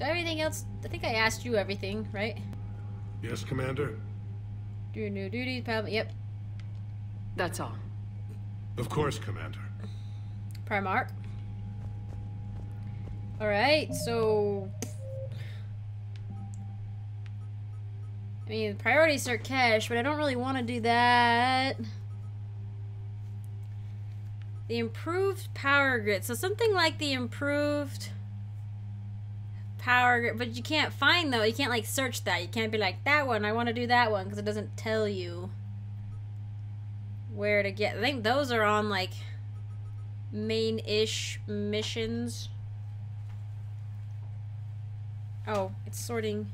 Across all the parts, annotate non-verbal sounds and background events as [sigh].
Everything else, I think I asked you everything, right? Yes, Commander? Do your new duties, probably. Yep. That's all. Of course, Commander. Primarch. Alright, so... I mean, Priority Surkesh, but I don't really want to do that. The improved power grid. So something like the improved power grid. But you can't find, though. You can't, like, search that. You can't be like, that one, I want to do that one, because it doesn't tell you where to get. I think those are on, like, main-ish missions. Oh, it's sorting.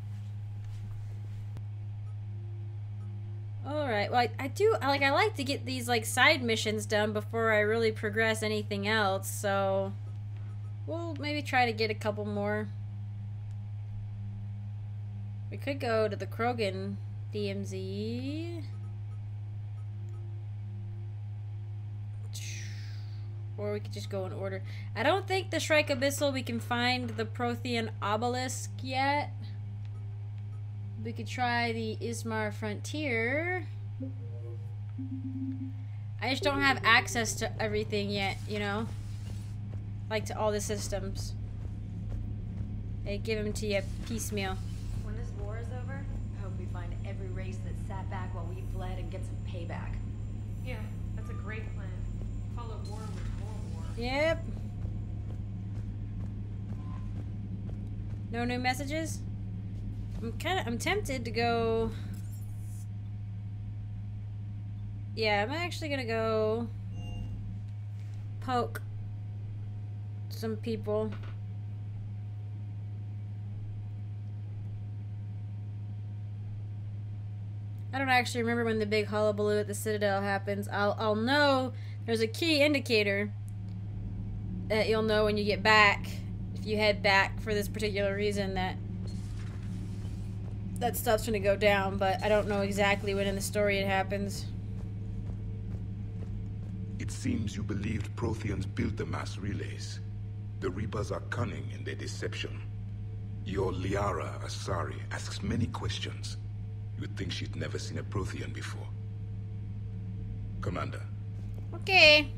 Alright, well, I, I do, like, I like to get these, like, side missions done before I really progress anything else, so... We'll maybe try to get a couple more. We could go to the Krogan DMZ. Or we could just go in order. I don't think the Shrike Abyssal we can find the Prothean Obelisk yet. We could try the Ismar Frontier. I just don't have access to everything yet, you know? Like to all the systems. They give them to you piecemeal. When this war is over, I hope we find every race that sat back while we fled and get some payback. Yeah, that's a great plan. Call it war with more war. Yep. No new messages? I'm kind of I'm tempted to go Yeah, I'm actually to go poke some people. I don't actually remember when the big hullabaloo at the Citadel happens. I'll I'll know there's a key indicator that you'll know when you get back if you head back for this particular reason that that stuff's gonna go down, but I don't know exactly when in the story it happens. It seems you believed Protheans built the mass relays. The Reapers are cunning in their deception. Your Liara Asari asks many questions. You'd think she'd never seen a Prothean before. Commander. Okay.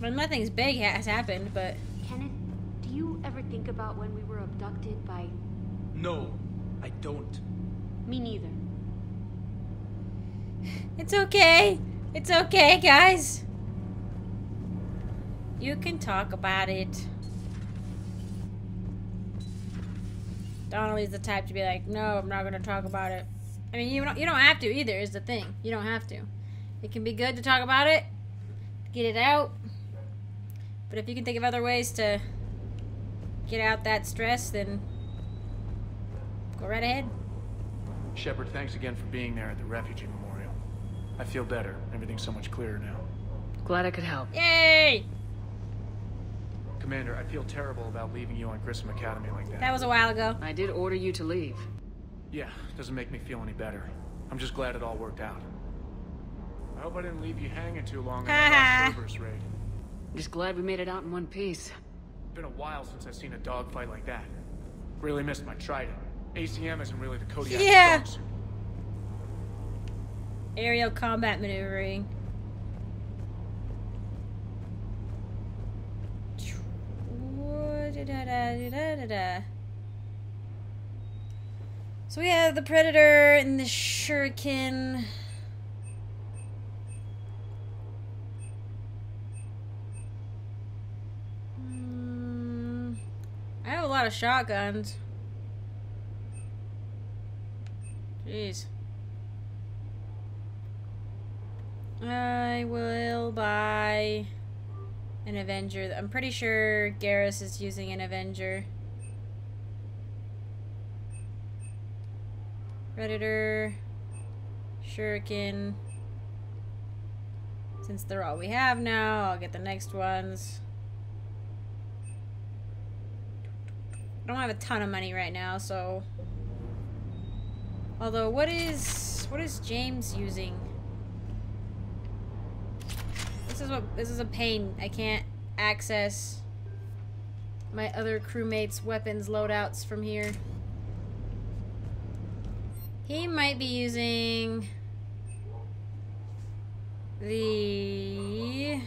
Well, nothing's big has happened, but Kenneth, do you ever think about when we were abducted by... No, I don't. Me neither. [laughs] it's okay. It's okay, guys. You can talk about it. Donnelly's the type to be like, no, I'm not gonna talk about it. I mean, you don't, you don't have to either. Is the thing. You don't have to. It can be good to talk about it, get it out. But if you can think of other ways to get out that stress, then go right ahead. Shepard, thanks again for being there at the refugee memorial. I feel better. Everything's so much clearer now. Glad I could help. Yay! Commander, I feel terrible about leaving you on Grissom Academy like that. That was a while ago. I did order you to leave. Yeah, doesn't make me feel any better. I'm just glad it all worked out. I hope I didn't leave you hanging too long on that [laughs] last Cerberus raid. Just glad we made it out in one piece. Been a while since I've seen a dogfight like that. Really missed my trident. ACM isn't really the Kodiak Yeah. suit. Aerial combat maneuvering. So we have the Predator and the Shuriken. Hmm. I have a lot of shotguns. Jeez. I will buy an Avenger. I'm pretty sure Garrus is using an Avenger. Predator. Shuriken. Since they're all we have now, I'll get the next ones. I don't have a ton of money right now, so... Although, what is... What is James using? This is what this is a pain. I can't access my other crewmates' weapons loadouts from here. He might be using the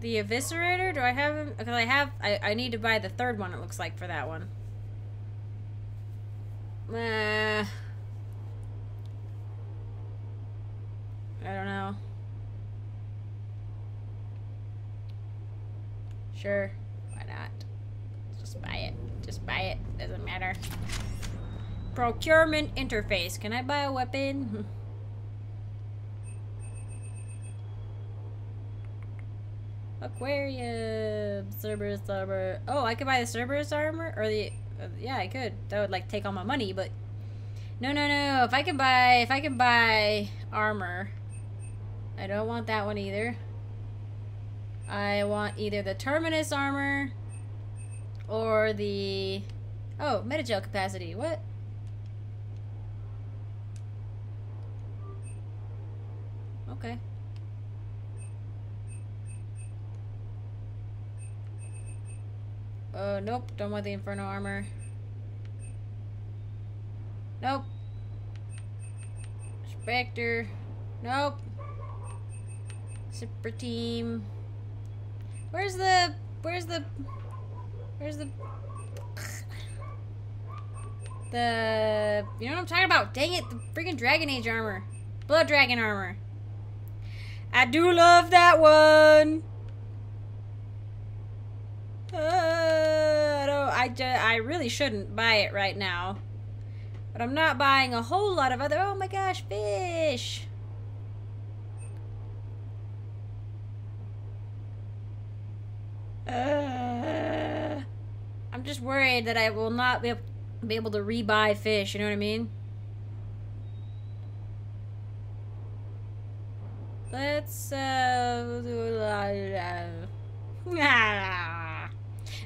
the eviscerator. Do I have him? Because I have. I I need to buy the third one. It looks like for that one. Uh, I don't know. Sure, why not? Just buy it. Just buy it. Doesn't matter. Procurement interface. Can I buy a weapon? [laughs] Aquarium. Cerberus armor. Oh, I could buy the Cerberus armor? Or the... Uh, yeah, I could. That would, like, take all my money, but... No, no, no. If I can buy... If I can buy armor... I don't want that one either. I want either the Terminus armor... Or the... Oh, metagel capacity. What? Okay. Uh, nope. Don't want the Inferno armor. Nope. Spectre. Nope. Super team. Where's the... Where's the... Where's the... [sighs] The... You know what I'm talking about? Dang it. The freaking Dragon Age armor. Blood Dragon armor. I do love that one. Uh, I. I, really shouldn't buy it right now, but I'm not buying a whole lot of other. Oh my gosh, fish! Uh, I'm just worried that I will not be able, be able to rebuy fish. You know what I mean? Let's uh. [laughs]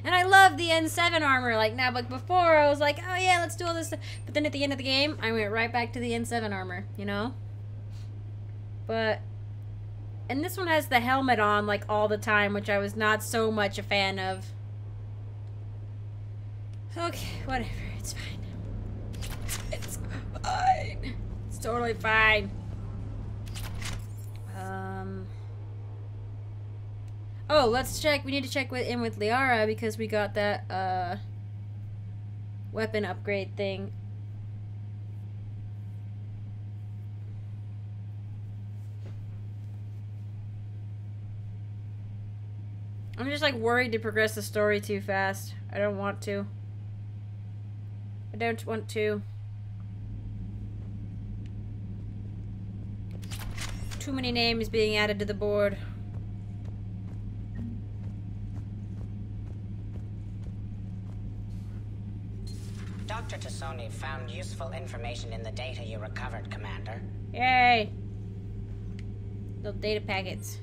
And I love the N7 armor like now, but before I was like, oh yeah, let's do all this stuff. But then at the end of the game, I went right back to the N7 armor, you know? But, and this one has the helmet on like all the time, which I was not so much a fan of. Okay, whatever, it's fine. It's fine. It's totally fine. Um... Oh, let's check. We need to check with in with Liara because we got that uh weapon upgrade thing. I'm just like worried to progress the story too fast. I don't want to. I don't want to. Too many names being added to the board. Dr. Tassoni found useful information in the data you recovered, Commander. Yay! The data packets.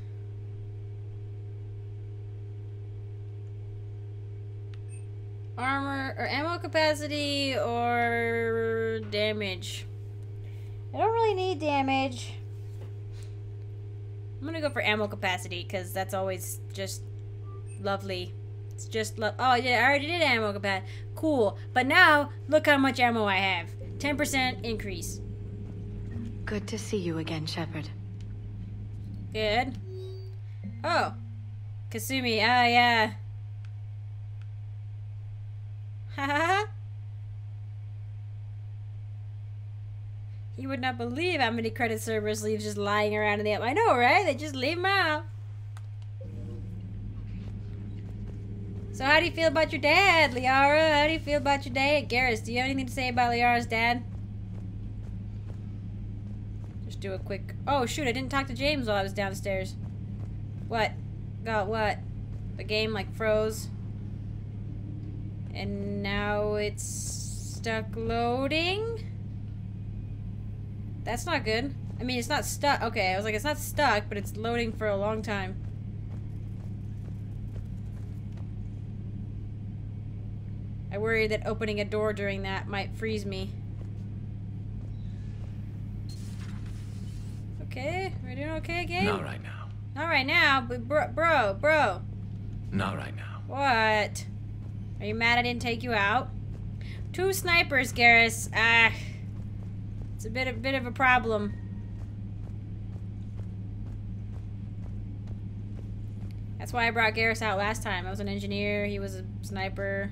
Armor or ammo capacity or damage. I don't really need damage. I'm gonna go for ammo capacity because that's always just lovely. It's just lo- oh yeah, I already did ammo capacity. Cool, but now look how much ammo I have. Ten percent increase. Good to see you again, Shepard. Good. Oh, Kasumi. Oh yeah. [laughs] Ha ha ha. You would not believe how many credit servers leaves just lying around in the app. I know, right? They just leave them out. So how do you feel about your dad, Liara? How do you feel about your dad? Garrus, do you have anything to say about Liara's dad? Just do a quick... Oh, shoot, I didn't talk to James while I was downstairs. What? Got what? The game, like, froze. And now it's stuck loading? That's not good. I mean, it's not stuck. Okay, I was like, it's not stuck, but it's loading for a long time. I worry that opening a door during that might freeze me. Okay, we're doing okay, Gabe? Not right now. Not right now, but bro, bro, bro. Not right now. What? Are you mad I didn't take you out? Two snipers, Garrus. Ah, it's a bit, a bit of a problem. That's why I brought Garrus out last time. I was an engineer. He was a sniper.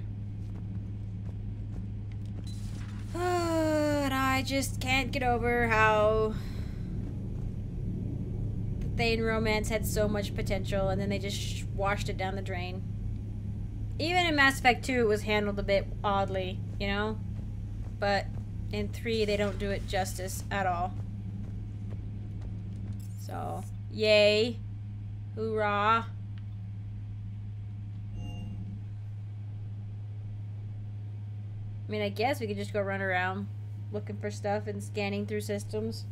And I just can't get over how the Thane romance had so much potential, and then they just washed it down the drain. Even in Mass Effect 2, it was handled a bit oddly, you know? But in 3, they don't do it justice at all. So, yay. Hoorah. I mean, I guess we could just go run around looking for stuff and scanning through systems.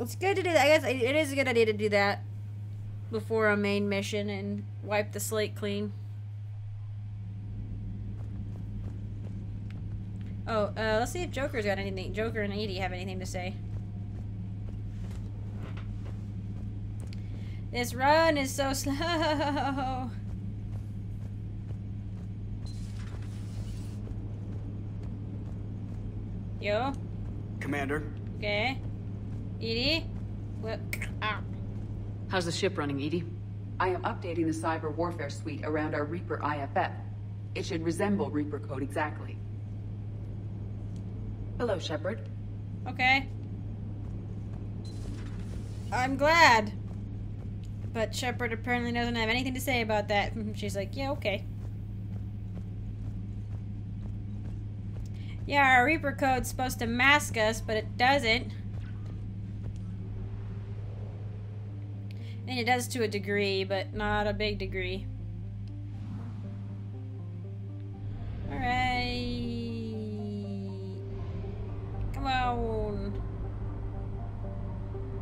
It's good to do that. I guess it is a good idea to do that before a main mission and wipe the slate clean. Oh, uh, let's see if Joker's got anything. Joker and EDI have anything to say. This run is so [laughs] slow. Yo. Commander. Okay. EDI. What? Ah. How's the ship running, EDI? I am updating the cyber warfare suite around our Reaper IFF. It should resemble Reaper code exactly. Hello, Shepard. Okay. I'm glad. But Shepard apparently doesn't have anything to say about that. [laughs] She's like, yeah, okay. Yeah, our Reaper code's supposed to mask us, but it doesn't. And it does to a degree, but not a big degree. Alright. Come on.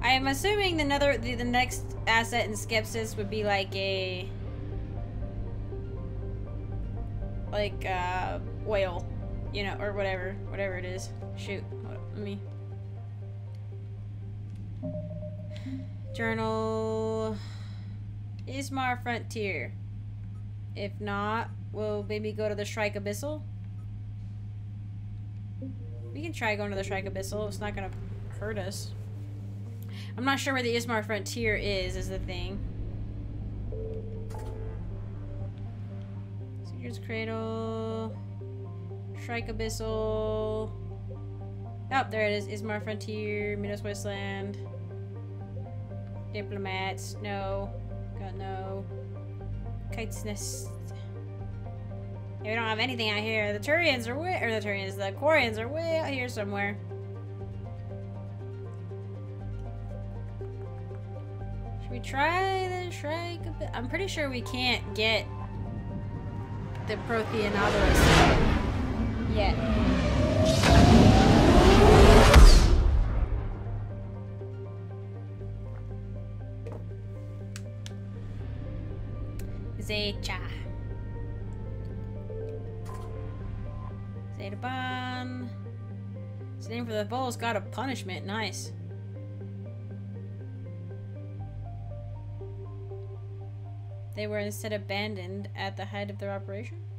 I am assuming the, another the, the next asset in Skepsis would be like a like uh oil, you know, or whatever, whatever it is. Shoot, let me journal Ismar Frontier. If not, we'll maybe go to the Shrike Abyssal. We can try going to the Shrike Abyssal. It's not gonna hurt us. I'm not sure where the Ismar Frontier is, is the thing. Seeker's Cradle. Shrike Abyssal. Oh, there it is. Ismar Frontier, Minos Wasteland. Diplomats. No. Got no. Kite's Nest. Yeah, we don't have anything out here. The Turians are way, or the Turians, the Quarians are way out here somewhere. Should we try the Shrike? I'm pretty sure we can't get the Prothean obelisk yet. Zecha. Zetaban. It's name for the Vol's God of Punishment. Nice. They were instead abandoned at the height of their operation.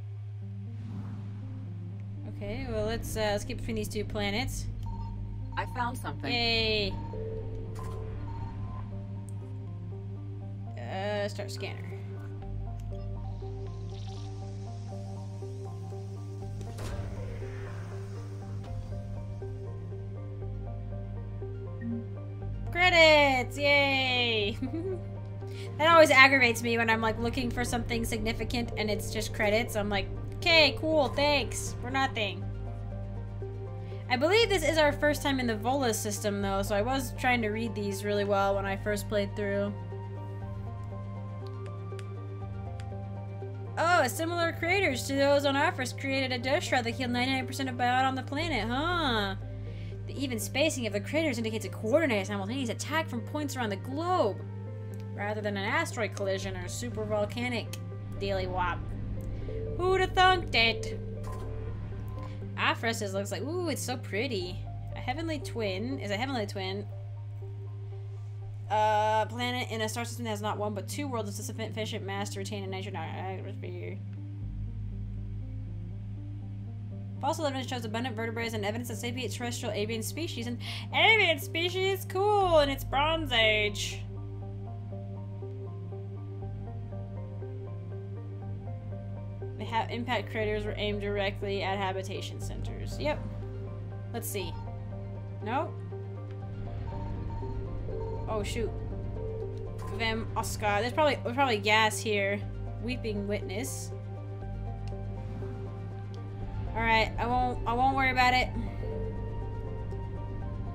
Okay, well let's uh, let's keep between these two planets. I found something. Yay! Uh, start scanner. Credits! Yay! [laughs] that always aggravates me when I'm like looking for something significant and it's just credits. I'm like, okay, cool, thanks for nothing. I believe this is our first time in the Volus system though, so I was trying to read these really well when I first played through. Oh, similar creators to those on Arthas created a Death Shroud that killed 99% of biota on the planet, huh? The even spacing of the craters indicates a coordinated simultaneous attack from points around the globe, rather than an asteroid collision or super volcanic daily wop. Who'da thunked it? Afresis looks like, ooh, it's so pretty. A heavenly twin is a heavenly twin uh, planet in a star system that has not one but two worlds of sufficient mass to retain a nitrogen atmosphere. Fossil evidence shows abundant vertebrates and evidence of sapient terrestrial avian species. And avian species, cool, and its Bronze Age. Ha impact craters were aimed directly at habitation centers. Yep. Let's see. No. Oh shoot. Vem Oscar. There's probably there's probably gas here. Weeping witness. Alright, I won't I won't worry about it.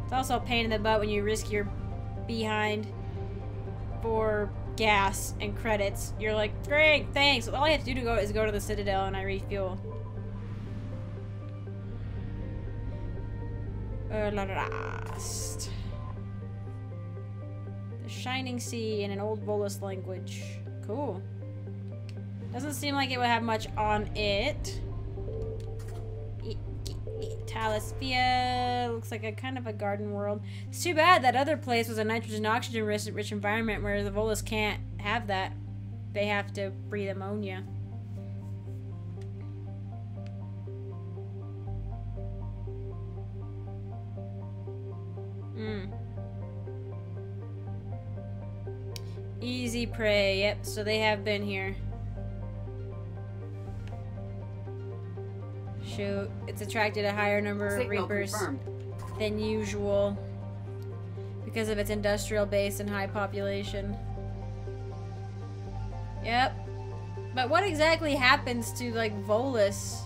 It's also a pain in the butt when you risk your behind for gas and credits. You're like, great, thanks. All I have to do to go is go to the Citadel and I refuel. Last. The Shining Sea in an old Volus language. Cool. Doesn't seem like it would have much on it. Talisphere looks like a kind of a garden world. It's too bad that other place was a nitrogen oxygen rich, rich environment where the Volus can't have that. They have to breathe ammonia. Hmm. Easy prey. Yep, so they have been here. It's attracted a higher number of Signal Reapers confirmed. than usual because of its industrial base and high population. Yep. But what exactly happens to, like, Volus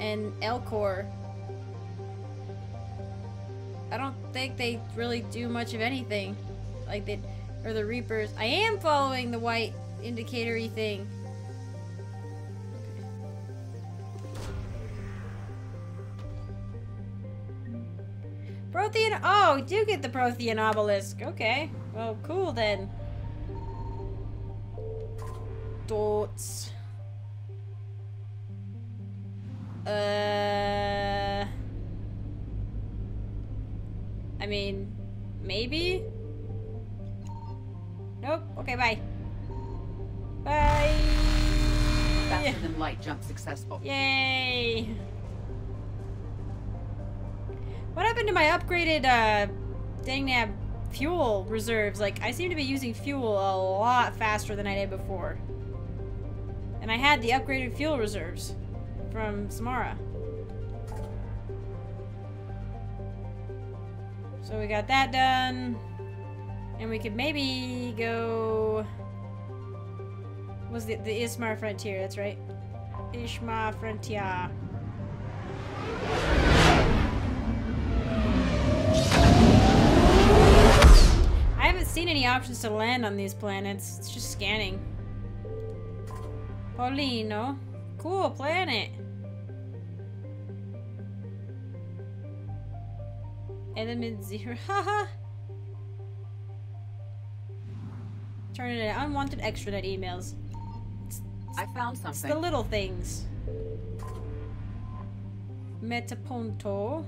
and Elcor? I don't think they really do much of anything. Like, they... Or the Reapers. I am following the white indicatory thing. Prothean. Oh, we do get the Prothean obelisk. Okay. Well, cool then. Dots. Uh. I mean, maybe? Nope. Okay, bye. Bye. Faster than light jump successful. Yay. What happened to my upgraded, uh, dang nab fuel reserves? Like, I seem to be using fuel a lot faster than I did before. And I had the upgraded fuel reserves from Samara. So we got that done. And we could maybe go... Was the, the Ismar Frontier, that's right. Ishma Frontier. Seen any options to land on these planets. It's just scanning. Paulino. Cool planet. Element zero. [laughs] Haha. Turn it into unwanted extranet emails. I found It's something. the little things. Metaponto.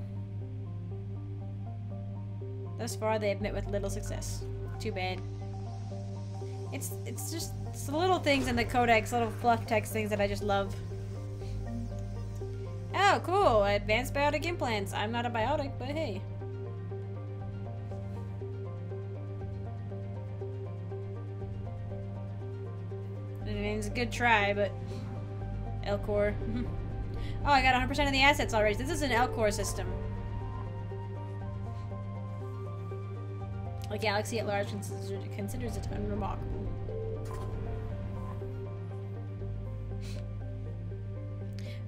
Thus far, they have met with little success. Too bad. It's it's just it's the little things in the codex, little fluff text things that I just love. Oh, cool! Advanced biotic implants. I'm not a biotic, but hey. I mean, it's a good try, but Elcor. [laughs] oh, I got 100% of the assets already. This is an Elcor system. The galaxy at large considers, considers it unremarkable.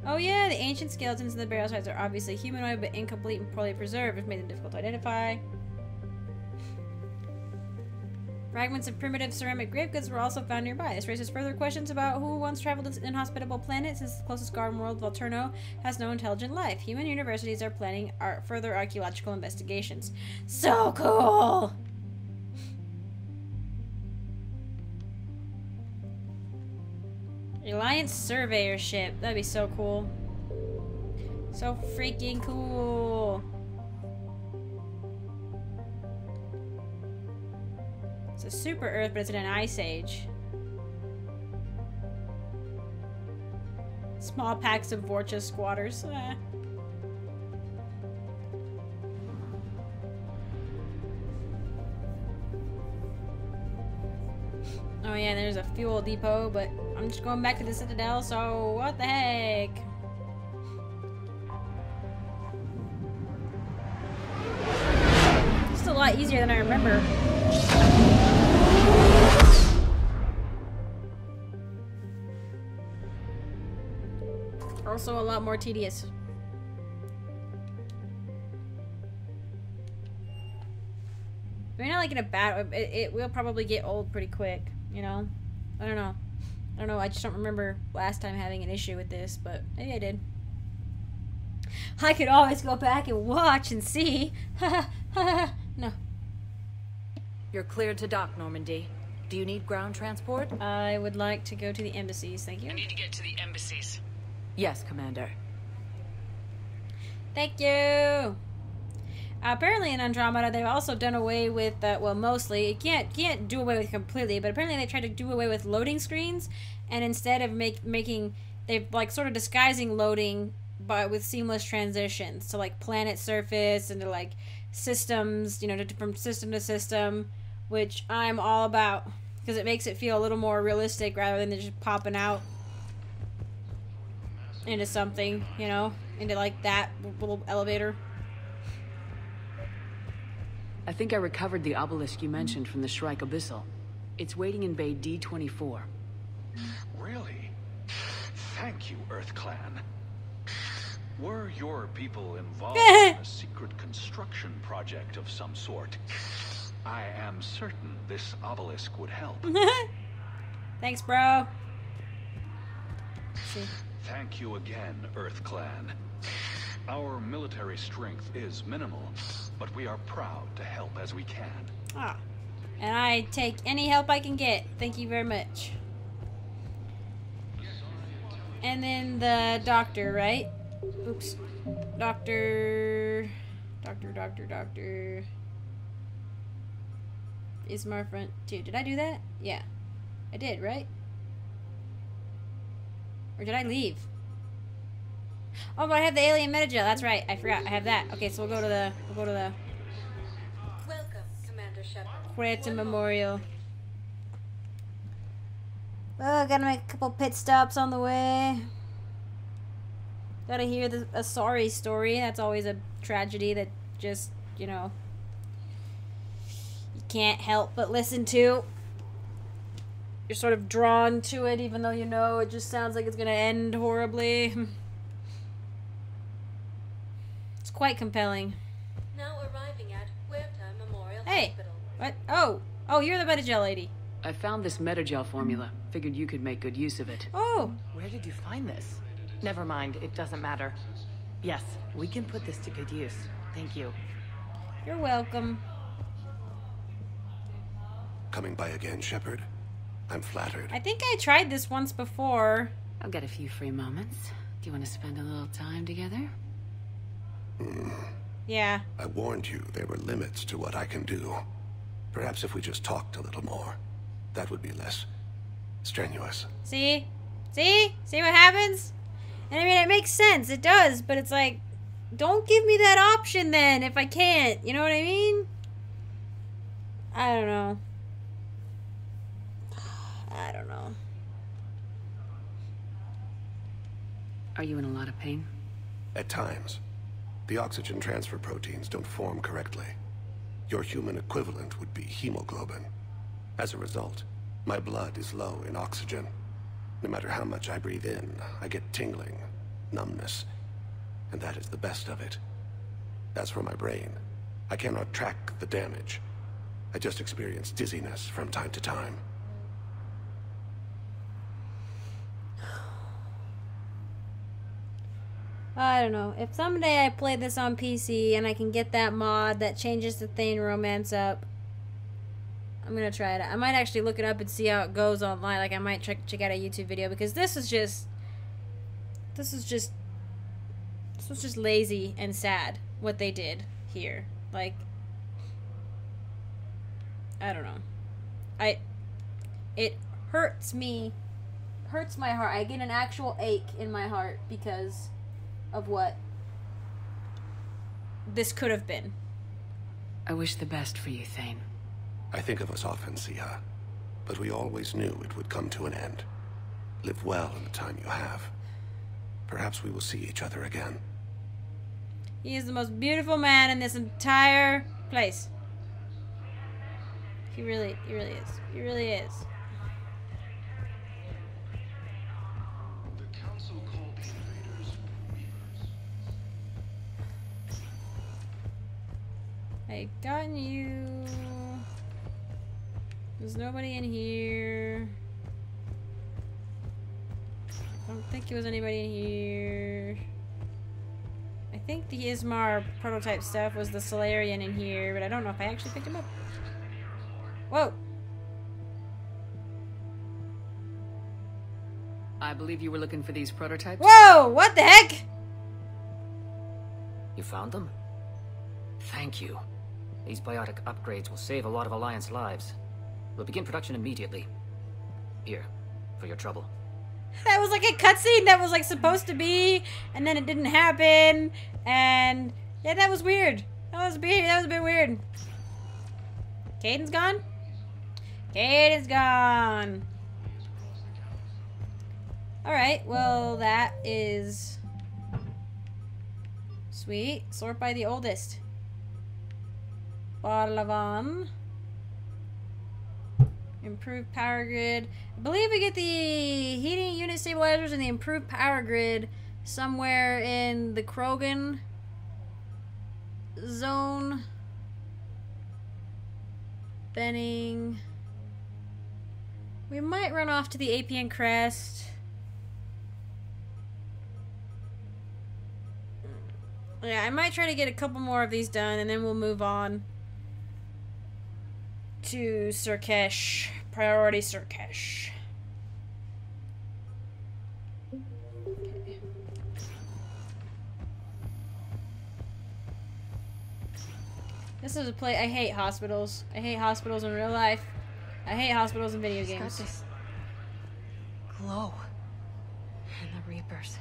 Oh yeah, the ancient skeletons in the burial sites are obviously humanoid, but incomplete and poorly preserved, which made them difficult to identify. Fragments of primitive ceramic grave goods were also found nearby. This raises further questions about who once traveled this inhospitable planet, since the closest garden world, Volturno, has no intelligent life. Human universities are planning ar- further archaeological investigations. So cool! Alliance Surveyor ship. That'd be so cool. So freaking cool. It's a super Earth, but it's in an ice age. Small packs of Vorcha squatters. Ah. Fuel depot, but I'm just going back to the Citadel, so what the heck? It's a lot easier than I remember. Also a lot more tedious. We're not like in a bad. It, it will probably get old pretty quick. You know, I don't know. I don't know. I just don't remember last time having an issue with this, but maybe I did. I could always go back and watch and see. [laughs] no. You're cleared to dock, Normandy. Do you need ground transport? I would like to go to the embassies. Thank you. I need to get to the embassies. Yes, Commander. Thank you. Apparently in Andromeda, they've also done away with, uh, well, mostly, you can't, can't do away with completely, but apparently they tried to do away with loading screens, and instead of make, making, they've, like, sort of disguising loading but with seamless transitions to, like, planet surface and to, like, systems, you know, to, from system to system, which I'm all about, because it makes it feel a little more realistic rather than just popping out into something, you know, into, like, that little elevator. I think I recovered the obelisk you mentioned from the Shrike Abyssal. It's waiting in Bay D24. Really? Thank you, Earth Clan. Were your people involved in [laughs] a secret construction project of some sort? I am certain this obelisk would help. [laughs] Thanks, bro. Thank you again, Earth Clan. Our military strength is minimal, but we are proud to help as we can. Ah. And I take any help I can get. Thank you very much. And then the doctor, right? Oops. Doctor. Doctor, doctor, doctor. Is my front too. Did I do that? Yeah. I did, right? Or did I leave? Oh, but I have the alien metagel. That's right. I forgot. I have that. Okay, so we'll go to the we'll go to the Welcome, Commander Shepard. Memorial. Oh, gotta make a couple pit stops on the way. Gotta hear the a sorry story. That's always a tragedy that just, you know, you can't help but listen to. You're sort of drawn to it, even though you know it just sounds like it's gonna end horribly. [laughs] It's quite compelling. Now arriving at Huerta Memorial Hey, Hospital. what? Oh, oh, you're the Metagel lady. I found this metagel formula. Figured you could make good use of it. Oh, Where did you find this? Never mind, it doesn't matter. Yes, we can put this to good use. Thank you. you're welcome. Coming by again, Shepard? I'm flattered. I think I tried this once before. I'll get a few free moments. Do you want to spend a little time together? Yeah. I warned you there were limits to what I can do. Perhaps if we just talked a little more, that would be less strenuous. See? See? See what happens? And I mean, it makes sense. It does. But it's like, don't give me that option then if I can't. You know what I mean? I don't know. I don't know. Are you in a lot of pain? At times, the oxygen transfer proteins don't form correctly. Your human equivalent would be hemoglobin. As a result, my blood is low in oxygen. No matter how much I breathe in, I get tingling, numbness, and that is the best of it. As for my brain, I cannot track the damage. I just experience dizziness from time to time. I don't know. If someday I play this on PC and I can get that mod that changes the Thane romance up, I'm gonna try it. I might actually look it up and see how it goes online. Like I might check check out a YouTube video because this is just, this is just, this was just lazy and sad what they did here. Like, I don't know. I it hurts me hurts my heart. I get an actual ache in my heart because of what this could have been. I wish the best for you, Thane. I think of us often, Siha, but we always knew it would come to an end. Live well in the time you have. Perhaps we will see each other again. He is the most beautiful man in this entire place. He really, he really is. He really is. I gotten you. There's nobody in here. I don't think there was anybody in here. I think the Ismar prototype stuff was the Salarian in here, but I don't know if I actually picked him up. Whoa! I believe you were looking for these prototypes? Whoa! What the heck? You found them? Thank you. These biotic upgrades will save a lot of Alliance lives. We'll begin production immediately. Here, for your trouble. [laughs] That was like a cutscene that was like supposed to be, and then it didn't happen, and yeah, that was weird. That was weird. That was a bit weird. Kaidan's gone. Kaidan's gone. All right. Well, that is sweet. Sort by the oldest. Barla Von. Improved power grid. I believe we get the heating unit stabilizers and the improved power grid somewhere in the Krogan zone. Benning. We might run off to the Apian Crest. Yeah, I might try to get a couple more of these done and then we'll move on to Surkesh. Priority Surkesh. Okay. This is a play. I hate hospitals. I hate hospitals in real life. I hate hospitals in video She's got games. this glow. And the Reapers.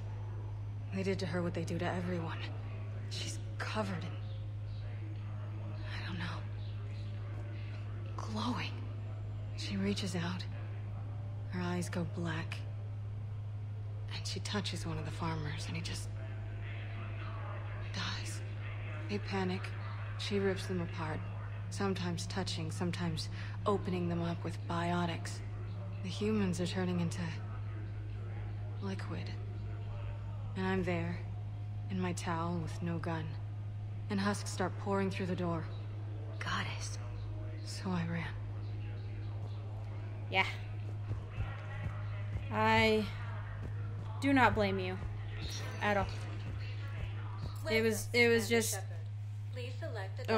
They did to her what they do to everyone. She's covered in. I don't know. Glowing. She reaches out. Her eyes go black. And she touches one of the farmers, and he just. dies. They panic. She rips them apart. Sometimes touching, sometimes opening them up with biotics. The humans are turning into. liquid. And I'm there, in my towel with no gun. And husks start pouring through the door. Goddess. So I ran. Yeah. I do not blame you at all. It was it was just a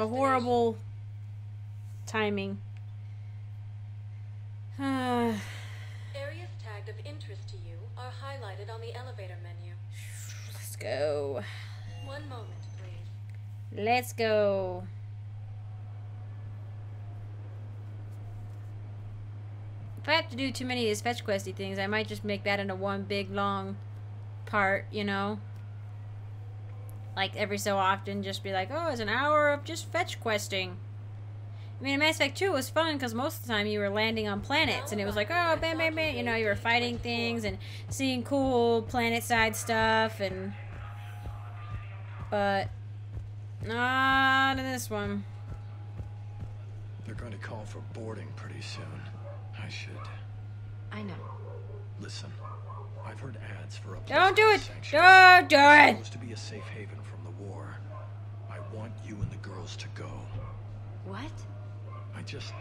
a horrible timing. [sighs] Areas tagged of interest to you are highlighted on the elevator menu. Let's go. One moment, please. Let's go. If I have to do too many of these fetch questy things, I might just make that into one big long part, you know? Like every so often, just be like, oh, it's an hour of just fetch questing. I mean, Mass Effect 2 was fun because most of the time you were landing on planets and it was like, oh, bam, bam, bam. You know, you were fighting things and seeing cool planet side stuff and. But. Not in this one. They're going to call for boarding pretty soon. I should. I know. Listen, I've heard ads for a place Don't do it! Don't do it! supposed to be a safe haven from the war. I want you and the girls to go. What? I just...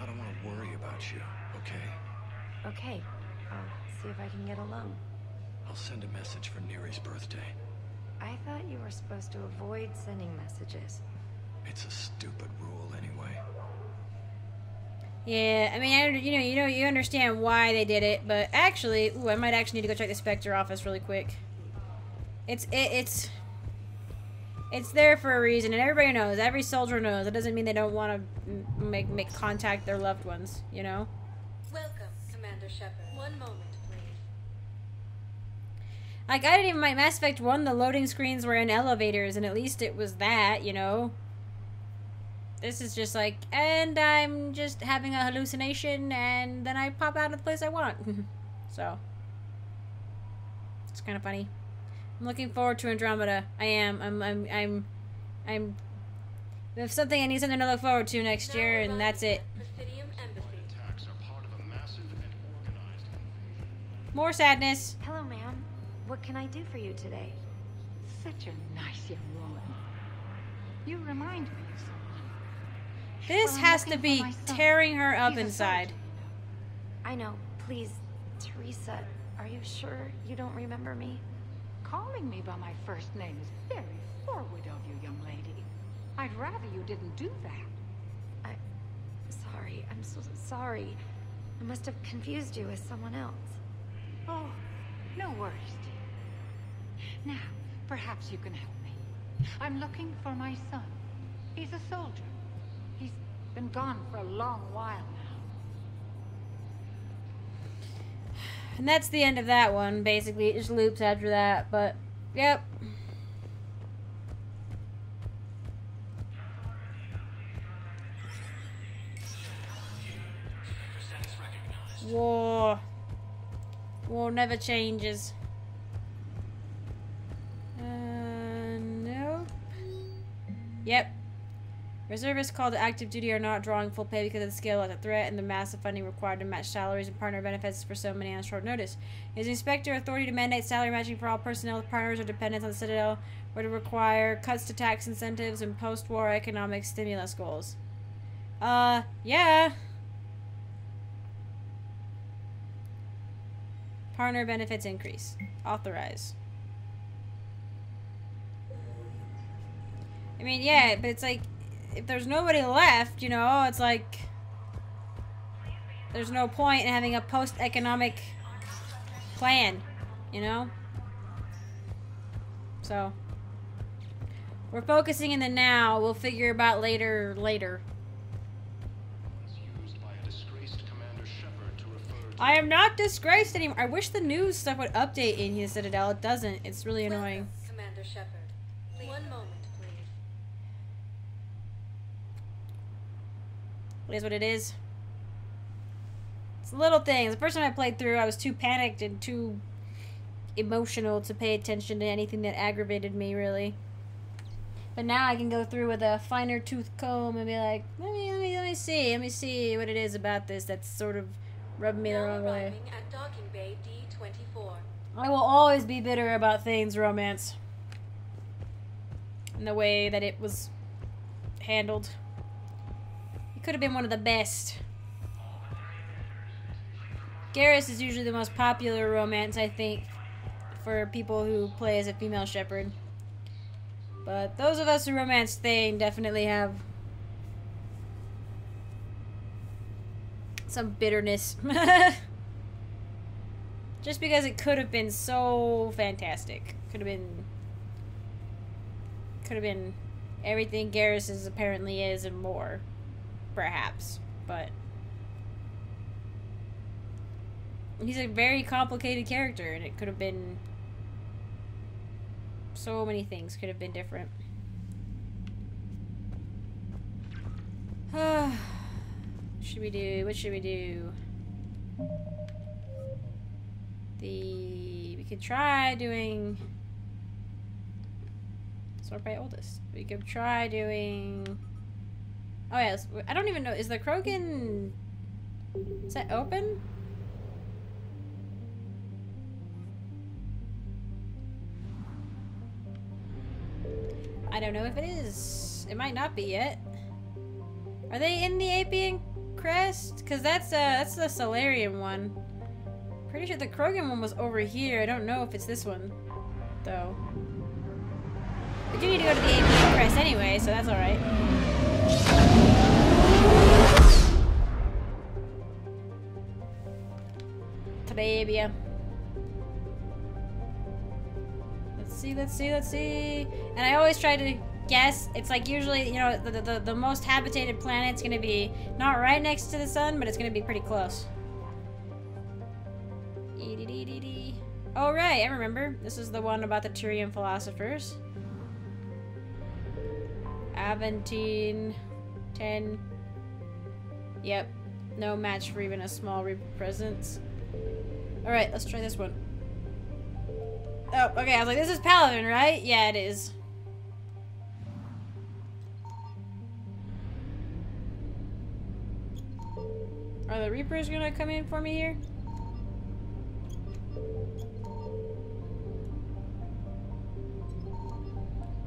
I don't want to worry about you, okay? Okay. I'll see if I can get along. I'll send a message for Neri's birthday. I thought you were supposed to avoid sending messages. It's a stupid rule anyway. Yeah, I mean, I, you know, you know, you understand why they did it, but actually, ooh, I might actually need to go check the Spectre office really quick. It's it, it's It's there for a reason, and everybody knows. Every soldier knows. It doesn't mean they don't want to make make contact their loved ones. You know. Welcome, Commander Shepard. One moment, please. Like I didn't even my Mass Effect One. The loading screens were in elevators, and at least it was that. You know. This is just like, and I'm just having a hallucination, and then I pop out of the place I want. [laughs] so, it's kind of funny. I'm looking forward to Andromeda. I am. I'm. I'm. I'm. I'm. There's something I need something to look forward to next year, and that's it. More sadness. Hello, ma'am. What can I do for you today? Such a nice young woman. You remind me of someone. This Well, has to be for my son. tearing her up He's inside. I know. Please, Teresa, are you sure you don't remember me? Calling me by my first name is very forward of you, young lady. I'd rather you didn't do that. I'm Sorry. I'm so sorry. I must have confused you with someone else. Oh, no worries, dear. Now, perhaps you can help me. I'm looking for my son. He's a soldier. Been gone for a long while now. And that's the end of that one, basically. It just loops after that, but, yep. War. War never changes. Uh, nope. Yep. Reservists called to active duty are not drawing full pay because of the scale of the threat and the massive funding required to match salaries and partner benefits for so many on short notice. Is inspector authority to mandate salary matching for all personnel, with partners, or dependents on the Citadel, or to require cuts to tax incentives and post-war economic stimulus goals? Uh, yeah. Partner benefits increase. Authorize. I mean, yeah, but it's like, if there's nobody left, you know, it's like, there's no point in having a post-economic plan, you know? So, we're focusing in the now. We'll figure about later, later. I am not disgraced anymore. I wish the news stuff would update in his Citadel. It doesn't. It's really annoying. Commander Shepard. One moment, please. It is what it is. It's a little things. The first time I played through, I was too panicked and too emotional to pay attention to anything that aggravated me, really. But now I can go through with a finer tooth comb and be like, let me, let me, let me see, let me see what it is about this that's sort of rubbing me the wrong way. at docking bay D24. I will always be bitter about Thane's romance. And the way that it was handled. Could have been one of the best. Garrus is usually the most popular romance, I think, for people who play as a female Shepard. But those of us who romance Thane definitely have some bitterness. [laughs] Just because it could have been so fantastic. Could have been. Could have been everything Garrus is apparently is and more. Perhaps. But. He's a very complicated character, and it could have been. So many things could have been different. [sighs] should we do? What should we do? The we could try doing sort by oldest. We could try doing. Oh yes, I don't even know. Is the Krogan? Is that open? I don't know if it is. It might not be yet. Are they in the Apien Crest? Because that's uh that's the Salarian one. Pretty sure the Krogan one was over here. I don't know if it's this one, though. We do need to go to the Apien Crest anyway, so that's alright. Trebia. Let's see let's see, let's see. And I always try to guess. It's like usually, you know, the, the, the most habitated planet's going to be not right next to the sun, but it's going to be pretty close. Oh, right, I remember. This is the one about the Turian philosophers. Aventine 10. Yep. No match for even a small presence. Alright, let's try this one. Oh, okay, I was like, this is Palaven, right? Yeah, it is. Are the Reapers gonna come in for me here?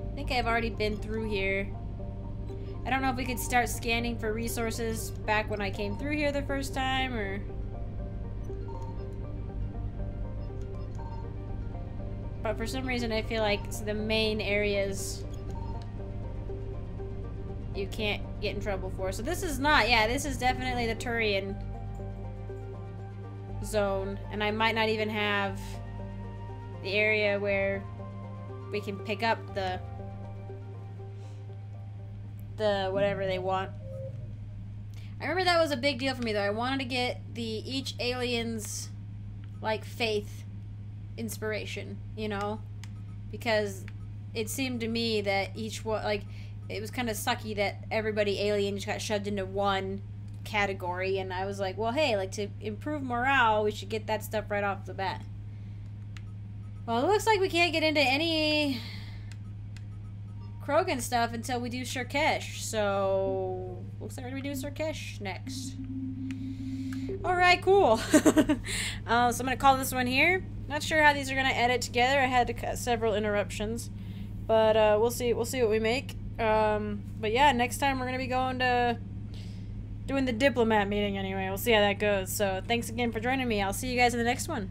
I think I've already been through here. I don't know if we could start scanning for resources back when I came through here the first time, or... But for some reason I feel like the main areas you can't get in trouble for. So this is not, yeah, this is definitely the Turian zone. And I might not even have the area where we can pick up the the whatever they want. I remember that was a big deal for me though. I wanted to get the each alien's like faith inspiration, you know? Because it seemed to me that each one like it was kind of sucky that everybody alien just got shoved into one category and I was like, well, hey, like to improve morale, we should get that stuff right off the bat. Well, it looks like we can't get into any Krogan stuff until we do Sur'Kesh. So, looks like we're gonna be doing Sur'Kesh next. Alright, cool. [laughs] uh, so I'm gonna call this one here. Not sure how these are gonna edit together. I had to cut several interruptions. But uh, we'll see we'll see what we make. Um, but yeah, next time we're gonna be going to doing the diplomat meeting anyway. We'll see how that goes. So thanks again for joining me. I'll see you guys in the next one.